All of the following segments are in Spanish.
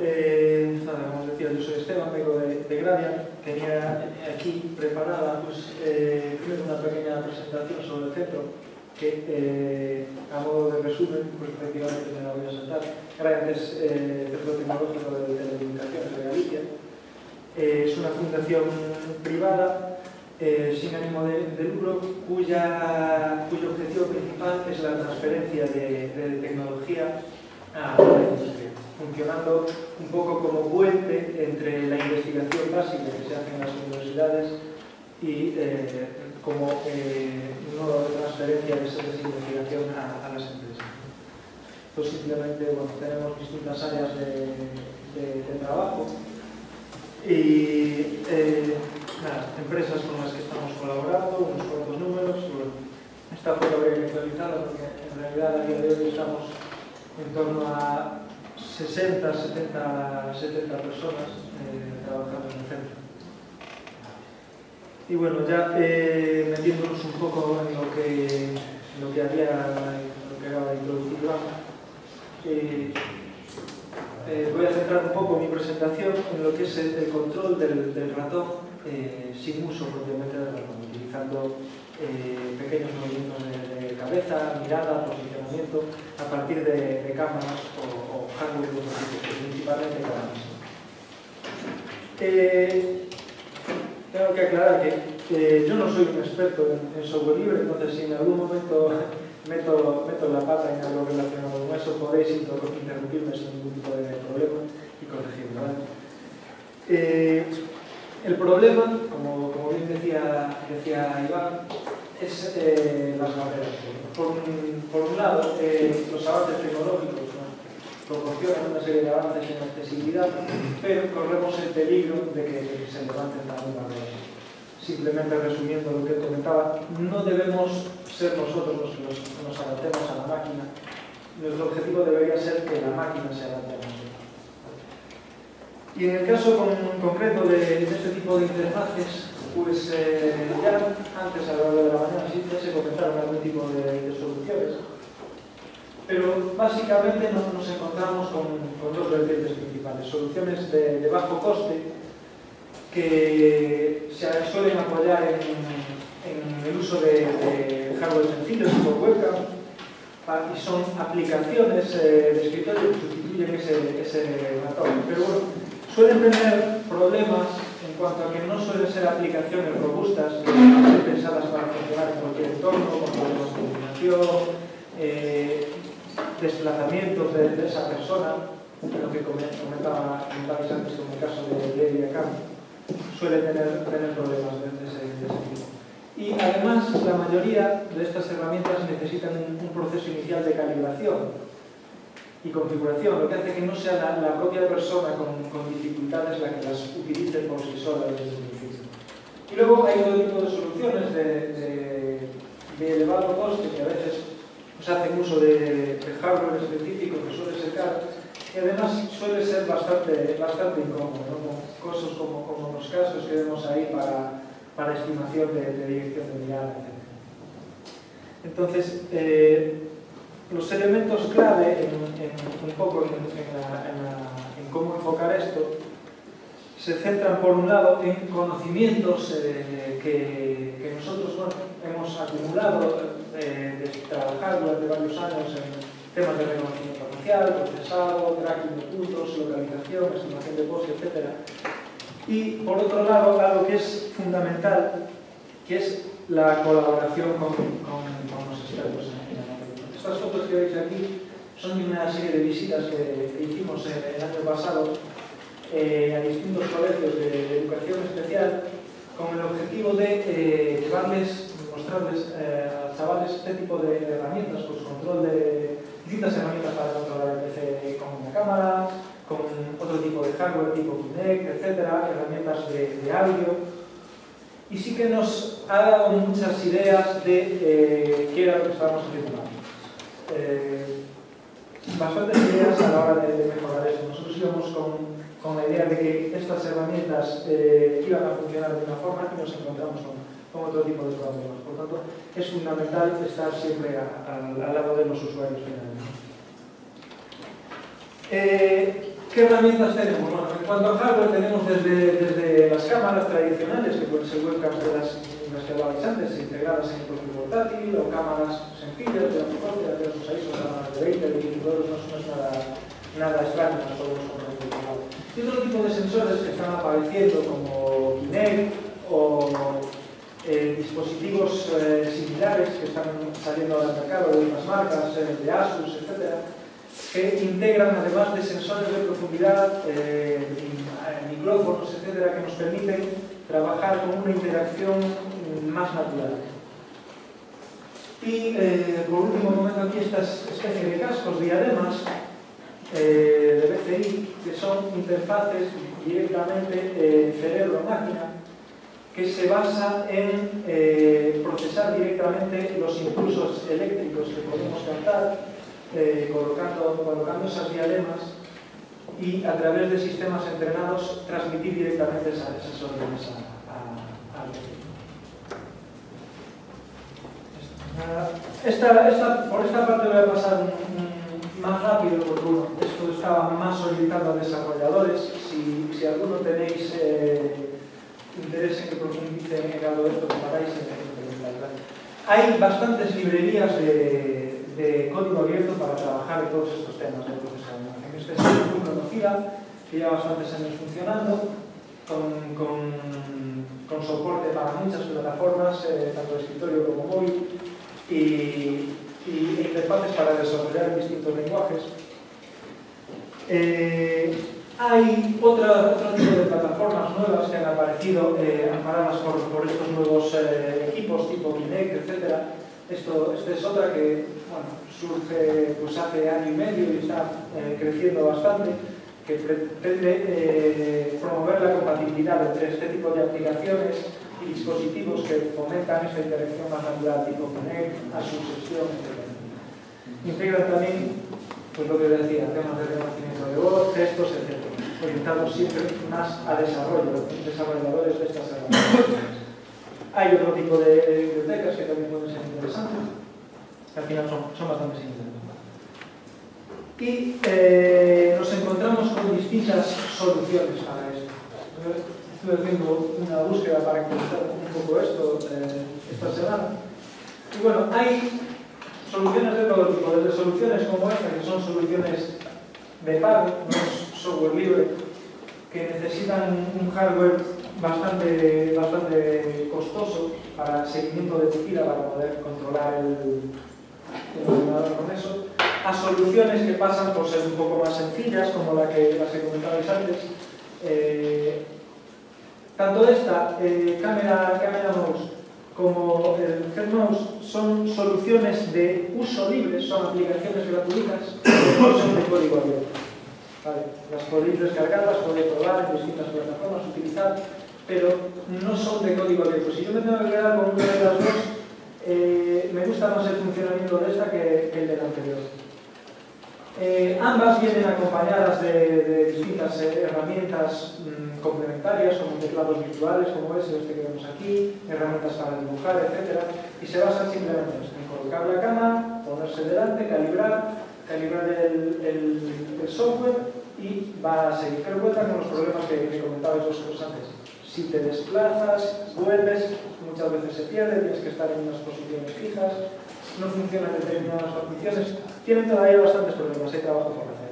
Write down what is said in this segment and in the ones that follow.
eh, nada, como decía, yo soy Esteban, vengo de, de Gradia. Tenía aquí preparada pues, eh, una pequeña presentación sobre el centro que eh, a modo de resumen, pues efectivamente me la voy a sentar. Gradia es eh, Centro Tecnológico de Telecomunicaciones de Galicia. Eh, es una fundación privada eh, sin ánimo de, de lucro cuya, cuyo objetivo principal es la transferencia de, de tecnología a industria, funcionando un poco como puente entre la investigación básica que se hace en las universidades y eh, como eh, un modo de transferencia de esa investigación a, las empresas. Pues simplemente tenemos distintas áreas de, trabajo y eh, empresas con las que estamos colaborando, unos cuantos números, bueno, esta fue breve actualizada porque en realidad a día de hoy estamos en torno a 60, 70, 70 personas eh, trabajando en el centro. Y bueno, ya eh, metiéndonos un poco en lo que, en lo que había, lo que acaba de introducir eh, eh, voy a centrar un poco mi presentación en lo que es el, control del, del ratón sin uso propiamente del ratón, utilizando pequeños movimientos de, de, cabeza, mirada, a partir de, cámaras o, hardware principalmente cámaras. Eh, tengo que aclarar que yo no soy un experto en, software libre, entonces si en algún momento meto, meto la pata en algo relacionado con eso, podéis interrumpirme sin ningún tipo de problema y corregirme. Eh, el problema, como, como bien decía, decía Iván, es eh, las barreras. Por, por un lado, eh, los avances tecnológicos ¿no? proporcionan una serie de avances en accesibilidad, pero corremos el peligro de que, se levanten también barreras. Simplemente resumiendo lo que comentaba, no debemos ser nosotros los que nos, adaptemos a la máquina. Nuestro objetivo debería ser que la máquina se adapte a nosotros. Y en el caso con, concreto de, este tipo de interfaces, pues eh, ya antes a lo largo de la mañana sí ya se comentaron algún tipo de, soluciones, pero básicamente nos, encontramos con, dos vertientes principales. Soluciones de, bajo coste que se suelen apoyar en, en el uso de, de hardware sencillos como webcam y son aplicaciones eh, de escritorio que sustituyen ese, ese ratón. Pero bueno, suelen tener problemas en cuanto a que no suelen ser aplicaciones robustas, pensadas para funcionar en cualquier entorno, como la comunicación, eh, desplazamientos de, esa persona, lo que comentaba, comentabais antes con el caso de Lady Camp, suele tener, tener problemas de, ese, tipo. Y además, la mayoría de estas herramientas necesitan un proceso inicial de calibración y configuración, lo que hace que no sea la, la propia persona con, con, dificultades la que las utilice por sí sola desde el edificio. Y luego hay otro tipo de soluciones de, de, de elevado coste que a veces pues, hacen uso de, de hardware específico que suele ser caro y además suele ser bastante, bastante incómodo, ¿no? Con cosas como, como los casos que vemos ahí para, para estimación de, de dirección de mirada, etc. Entonces, eh, los elementos clave en, un poco en, cómo enfocar esto se centran por un lado en conocimientos eh, que, nosotros hemos acumulado eh, de trabajar durante varios años en temas de reconocimiento facial, procesado, tracking de puntos, localización, estimación de post, etc. Y por otro lado, algo que es fundamental, que es la colaboración con, con, con los expertos en la materia. Estas fotos que veis aquí son de una serie de visitas que, hicimos el, año pasado eh, a distintos colegios de, educación especial con el objetivo de eh, llevarles, mostrarles eh, a chavales este tipo de herramientas, pues control de distintas herramientas para controlar el PC con una cámara, con otro tipo de hardware tipo Kinect, etcétera, herramientas de, audio. Y sí que nos ha dado muchas ideas de eh, qué era lo que estábamos haciendo. Eh, bastantes ideas a la hora de, mejorar eso. Nosotros íbamos con, con la idea de que estas herramientas eh, iban a funcionar de una forma y nos encontramos con, con otro tipo de problemas. Por tanto, es fundamental estar siempre al lado de los usuarios finales. Eh, ¿Qué herramientas tenemos? Bueno, en cuanto a hardware tenemos desde, desde las cámaras tradicionales, que pueden ser webcams de las, unhas globalizantes integradas en propio portátil ou cámaras sencillas de anticorte de os aí son cámaras de 20 de 25 euros non son nada, nada extraño non son convencional e tipo de sensores que están apareciendo como Kinect ou eh, dispositivos eh, similares que están saliendo al mercado de unas marcas eh, de Asus, etc que integran además de sensores de profundidad eh, micrófonos, etc que nos permiten trabajar con una interacción más natural. Y eh, por último momento aquí estas especie de cascos, diademas eh, de BCI, que son interfaces directamente eh, cerebro-máquina, que se basa en eh, procesar directamente los impulsos eléctricos que podemos captar eh, colocando, colocando esas diademas y a través de sistemas entrenados transmitir directamente esa, esas órdenes al esta, esta, por esta parte voy a pasar más rápido porque bueno, esto estaba más solicitando a desarrolladores. Si, si alguno tenéis eh, interés en que profundice en algo de esto, que paráis en Hay bastantes librerías de, de código abierto para trabajar en todos estos temas de procesamiento. Este es muy conocida, que lleva bastantes años funcionando, con, con, con soporte para muchas plataformas, eh, tanto de escritorio como móvil, y, y interfaces para desarrollar distintos lenguajes. Eh, hay otra, otro tipo de plataformas nuevas que han aparecido eh, amparadas por, por estos nuevos eh, equipos tipo Kinect, etc. Esto, esta es otra que bueno, surge pues, hace año y medio y está eh, creciendo bastante, que pretende eh, promover la compatibilidad entre este tipo de aplicaciones y dispositivos que fomentan esta interacción más natural, tipo Connect, a su sesión, etc. Integra también pues lo que decía, temas de reconocimiento de voz, textos, etc. Orientados siempre más a desarrollo, desarrolladores de estas herramientas. Hay otro tipo de bibliotecas que también pueden ser interesantes, al final son, son bastante simples. Y eh, nos encontramos con distintas soluciones para esto. Estuve haciendo una búsqueda para encontrar un poco esto eh, esta semana. Y bueno, hay soluciones de todo tipo, desde soluciones como esta, que son soluciones de pago, no es software libre, que necesitan un hardware bastante, bastante costoso para seguimiento de tequila, para poder controlar el, el ordenador con eso, a soluciones que pasan por ser un poco más sencillas, como la que, las que comentabais antes. Eh, tanto esta, eh, cámara, cámara mouse, como el Head Mouse son soluciones de uso libre, son aplicaciones gratuitas, no son de código abierto. Las podéis descargar, las podéis probar en distintas plataformas, utilizar, pero no son de código abierto. Si yo me tengo que quedar con una de las dos, eh, me gusta más el funcionamiento de esta que, que el de la anterior. Eh, ambas vienen acompañadas de, distintas eh, herramientas mmm, complementarias, como teclados virtuales, como ese este que vemos aquí, herramientas para dibujar, etc. Y se basan simplemente en colocar la cámara, ponerse delante, calibrar, el, el, software y va a seguir. Pero cuenta con los problemas que, que comentabais vosotros antes. Si te desplazas, vuelves, muchas veces se pierde, tienes que estar en unas posiciones fijas, no funcionan determinadas funciones, tienen todavía bastantes problemas, hay trabajo por hacer.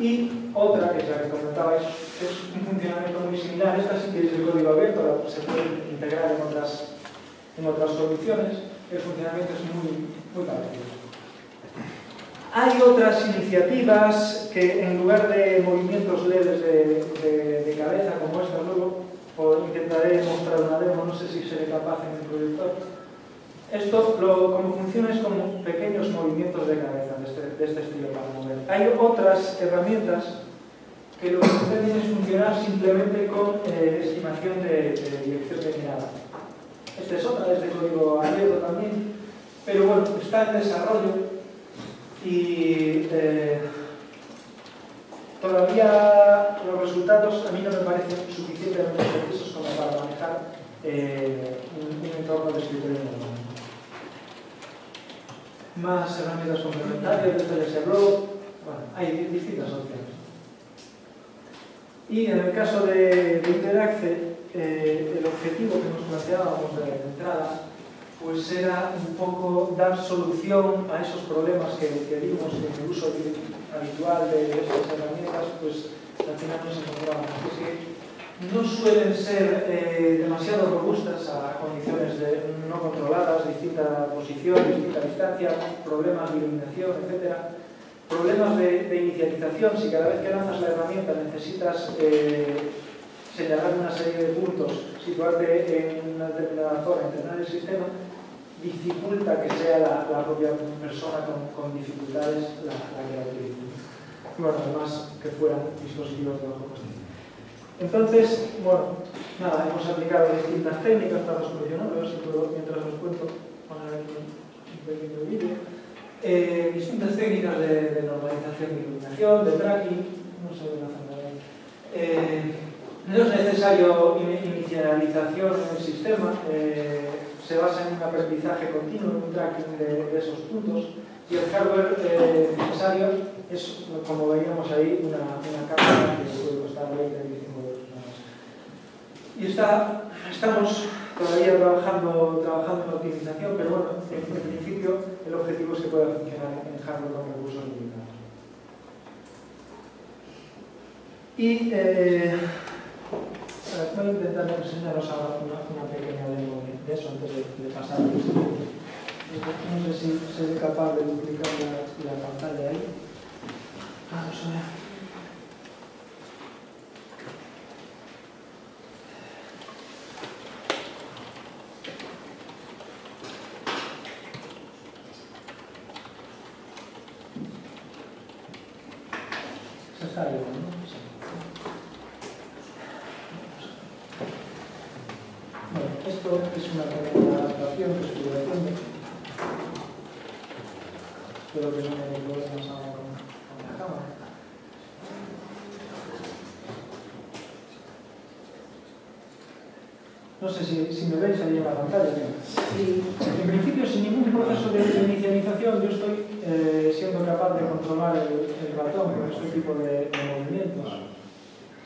Y otra, que es la que comentabais, es un funcionamiento muy similar, esta sí que es el código abierto, se puede integrar en otras, en otras soluciones, el funcionamiento es muy, muy parecido. Hay otras iniciativas que en lugar de movimientos leves de, cabeza como esta luego, intentaré mostrar una demo, no sé si seré capaz en el proyector, esto como funciona es como pequeños movimientos de cabeza de este, de este estilo para mover. Hay otras herramientas que lo que pretenden es funcionar simplemente con eh, estimación de, de, dirección de mirada. Esta es otra, es de código abierto también, pero bueno, está en desarrollo y eh, todavía los resultados a mí no me parecen suficientemente precisos como para manejar eh, un, un entorno de escritorio normal. Más herramientas complementarias, desde el se bueno, hay distintas opciones. Y en el caso de, de Interact, eh, el objetivo que nos planteábamos de la entrada pues era un pouco dar solución a esos problemas que, que vimos en el uso de, habitual de estas herramientas, pues al final nos encontramos. Es que no suelen ser eh, demasiado robustas a condiciones de, no controladas, distinta posición, distinta distancia, problemas de iluminación, etcétera problemas de, de, inicialización, si cada vez que lanzas la herramienta necesitas eh, señalar una serie de puntos, situarte en una determinada zona, entrenar el sistema, dificulta que sea la, propia persona con, dificultades la, la que la utilice. Bueno, además que fueran dispositivos de bajo coste. Entonces, bueno, nada, hemos aplicado distintas técnicas para a ver si puedo, mientras os cuento, poner un, un pequeño vídeo. Eh, distintas técnicas de, normalización de iluminación, de tracking, no sé, de la eh, no es necesario inicialización en el sistema, eh, se basa en un aprendizaje continuo, en un tracking de, esos puntos y el hardware eh, necesario es, como veíamos ahí, una, una cámara que puede costar 20 25 euros más. Y está, estamos todavía trabajando, trabajando en la optimización, pero bueno, en, principio el objetivo es que pueda funcionar en hardware con recursos limitados. Y eh, voy a intentar enseñaros ahora una, una pequeña demo de eso antes de, de pasar No sé si seré capaz de duplicar la, la pantalla ahí. Vamos a ver. Se está viendo, ¿no? Sí. Bueno, esto es una pequeña adaptación que estuve haciendo. Espero que no me dé problemas ahora con, con la cámara. No sé si, si me veis ahí en la pantalla. En principio, sin ningún proceso de, de inicialización, yo estoy eh, siendo capaz de controlar el, el ratón con este tipo de, de movimientos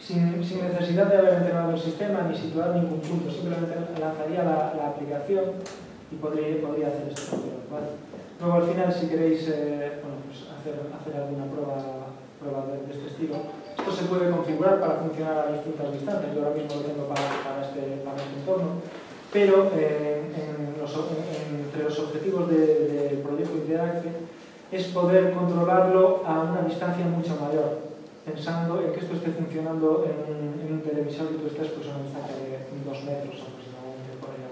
sin, sin, necesidad de haber entrenado el sistema ni situar ningún punto, simplemente lanzaría la, la aplicación y podría, podría hacer esto. ¿vale? Luego al final si queréis eh, bueno, pues hacer, hacer alguna prueba, prueba de, de, este estilo, esto se puede configurar para funcionar a distintas distancias, yo ahora mismo lo tengo para, para, este, para este entorno, pero eh, entre los objetivos del de proyecto Interact es poder controlarlo a una distancia mucho mayor, pensando en que esto esté funcionando en un, televisor y tú estés pues, a una distancia de dos metros aproximadamente por ahí.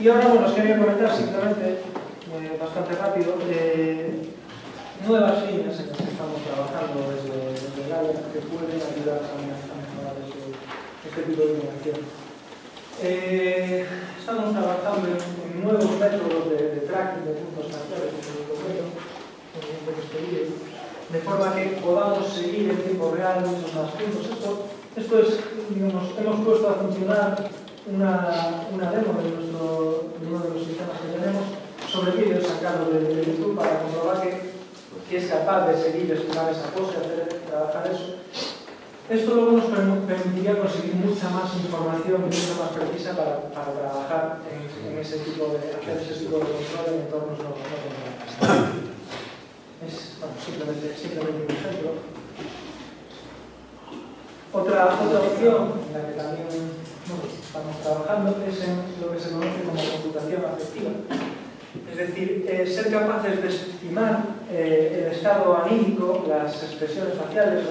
E ahora, bueno, os quería comentar simplemente, eh, bastante rápido, eh, nuevas líneas en las que estamos trabajando desde, desde el área que pueden ayudar a, a mejorar ese, este tipo de innovación. Eh, estamos trabajando en, en nuevos métodos de, de tracking de puntos parciales, como lo que en este vídeo, de forma que podamos seguir en tiempo real muchos más puntos. Esto, esto es, digamos, hemos puesto a funcionar una, una demo de, nuestro, de uno de los sistemas que tenemos sobre vídeos sacados de, de, YouTube para comprobar que, que, es capaz de seguir, estimar esa cosa, hacer, trabajar eso. Esto luego nos permitiría conseguir mucha más información, mucha más precisa para, para trabajar en, en, ese tipo de, hacer ese tipo de control en entornos no, no Es bueno, simplemente, simplemente un ejemplo. Otra, otra opción en la que también estamos trabajando es en lo que se conoce como computación afectiva. Es decir, eh, ser capaces de estimar eh, el estado anímico, las expresiones faciales,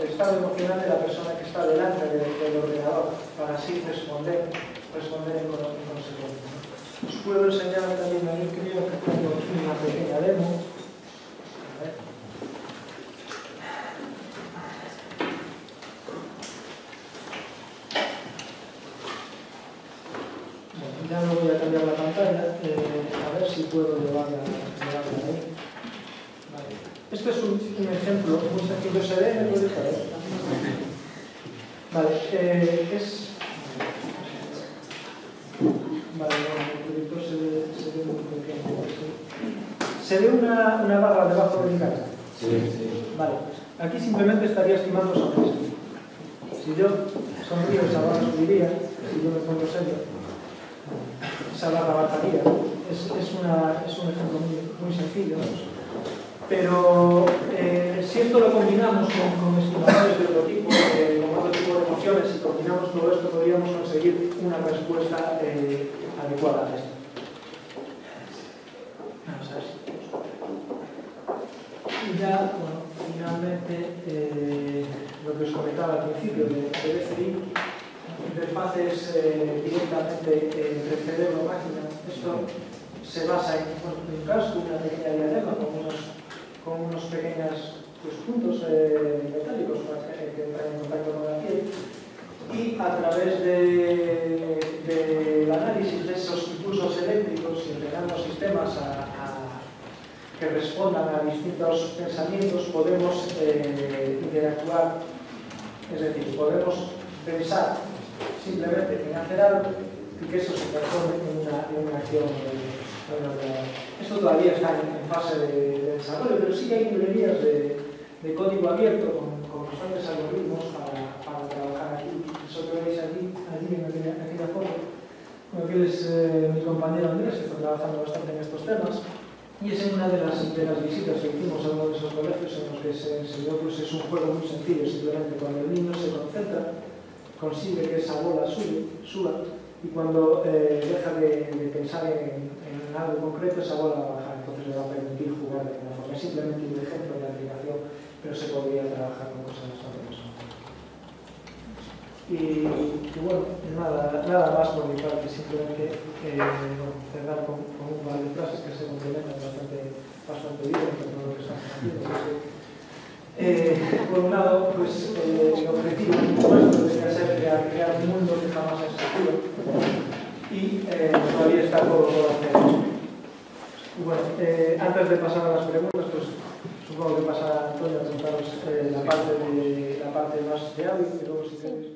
el estado emocional de la persona que está delante del, ordenador, para así responder, responder en, en consecuencia. Os puedo enseñar también, ahí creo que tengo una pequeña demo. ya no voy a cambiar la pantalla, eh, a puedo llevarla, llevarla ahí. Vale. Este es un, un ejemplo muy sencillo, se ve en el Vale, eh, es... Vale, el proyector se ve, se ve muy pequeño. ¿Se ve una, una barra debajo de mi cara? Sí, sí. Vale, aquí simplemente estaría estimando sonrisas. Si yo sonrío, esa barra subiría, si yo me pongo serio, esa barra bajaría. Es, es, una, es un ejemplo muy, muy sencillo. Pero eh, si esto lo combinamos con, con estimadores de otro tipo, con otro tipo de emociones, y combinamos todo esto, podríamos conseguir una respuesta eh, adecuada a esto. Vamos a ver si- Y ya, bueno, finalmente, eh, lo que os comentaba al principio de, de definir interfaces eh, directamente eh, entre cerebro y máquina. Esto se basa en, en un casco, una pequeña diadema con unos, con unos pequeños pues, puntos eh, metálicos que, eh, que entran en contacto con la piel y a través del de, de análisis de esos impulsos eléctricos integrando sistemas a, a, que respondan a distintos pensamientos podemos eh, interactuar, es decir, podemos pensar simplemente ten hacer algo y que eso se transforme en una, en una acción bueno, esto todavía está en, en fase de, de desarrollo pero sí que hay librerías de, de código abierto con, con bastantes algoritmos para, para trabajar aquí. Eso que veis aquí, allí en aquella, en aquella foto bueno, que es eh, mi compañero Andrés que está trabajando bastante en estos temas Y es en una de las, de las visitas que hicimos a uno de esos colegios en los que se enseñó, pues es un juego muy sencillo, simplemente cuando el niño se concentra consigue que esa bola sube, suba, y cuando eh, deja de, pensar en, algo concreto, esa bola va a bajar, entonces le va a permitir jugar de alguna forma. Es simplemente un ejemplo de aplicación, pero se podría trabajar con cosas bastante más. Y, y bueno, nada, más por mi parte, simplemente eh, cerrar con, un par de frases que se complementan bastante, bastante bien con lo que estamos haciendo. eh, por un lado, pues el objetivo a crear un mundo que jamás ha existido y eh, todavía está todo por hacer. Y bueno, eh, antes de pasar a las preguntas, pues supongo que pasa Antonio a preguntaros eh, la, parte de, la parte más de audio y luego si queréis.